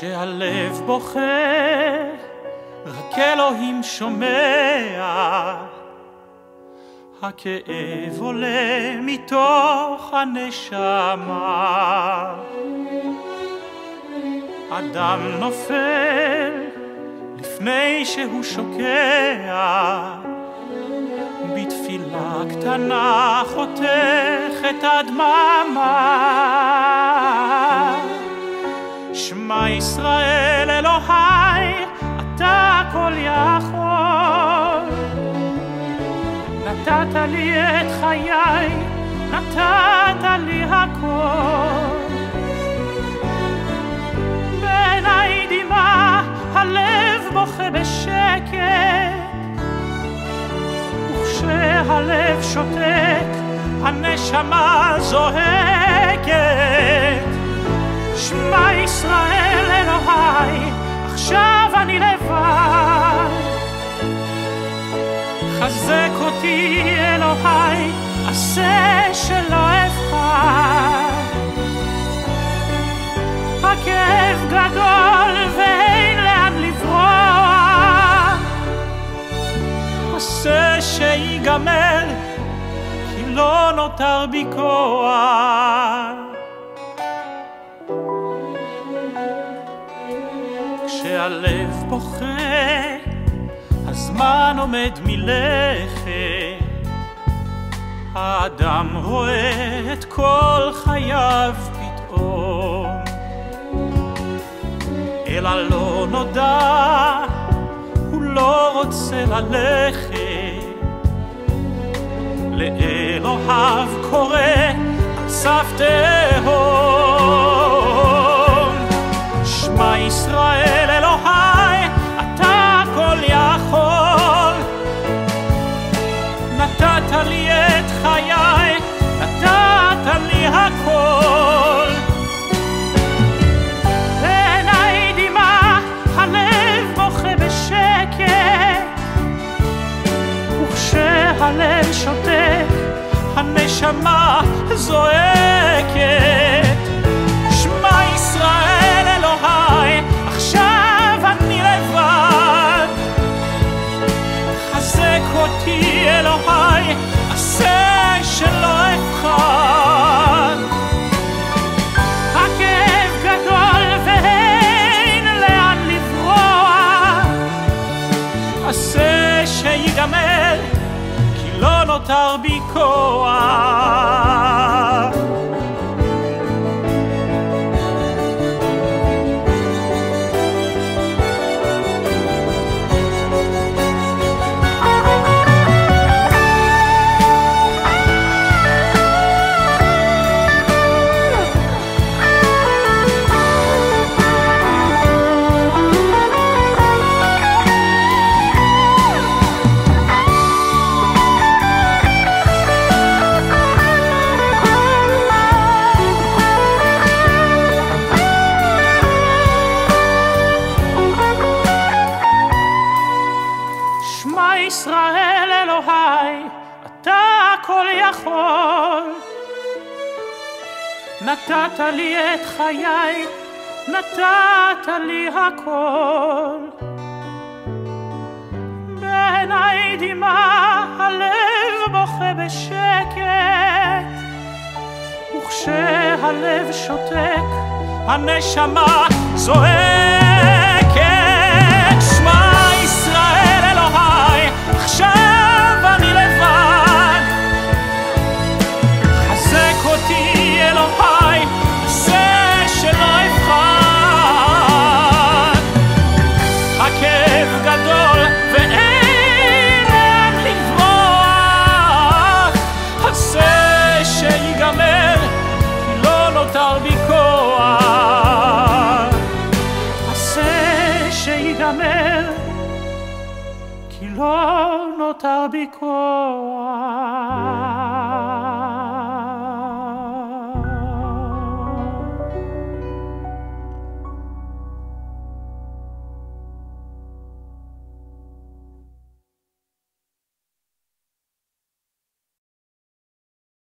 כשהלב בוכה, רק אלוהים שומע. הכאב עולה מתוך הנשמה. אדם נופל לפני שהוא שוקע, בתפילה קטנה חותך את הדממה. שמע ישראל אלוהי, אתה כל יכול. נתת לי את חיי, נתת לי הכל. בעיניי דמעה, הלב בוכה בשקט, וכשהלב שותק, הנשמה זוהקת. שמע ישראל אלוהי, עכשיו אני לבד. חזק אותי אלוהי, עשה שלא אבחר. הכאב גדול ואין לאן לברוח. עשה שיגמר, כי לא נותר בי כוח. כשהלב בוכה, הזמן עומד מלכת. האדם רואה את כל חייו פתאום. אל הלא נודע, הוא לא רוצה ללכת. לאלוהיו קורא על סף תהום. וכשהלב שותק, הנשמה זועקת. שמע ישראל אלוהי, עכשיו אני לבד. חזק אותי אלוהי, עשה שלא אבחר. הכאב גדול ואין לאן לברוח. עשה שיגמר, כי לא נותר בי כוח. יכול. נתת לי את חיי, נתת לי הכל. בעיניי דמעה, הלב בוכה בשקט. וכשהלב שותק, הנשמה זועקת. כי לא נותר בי כוח.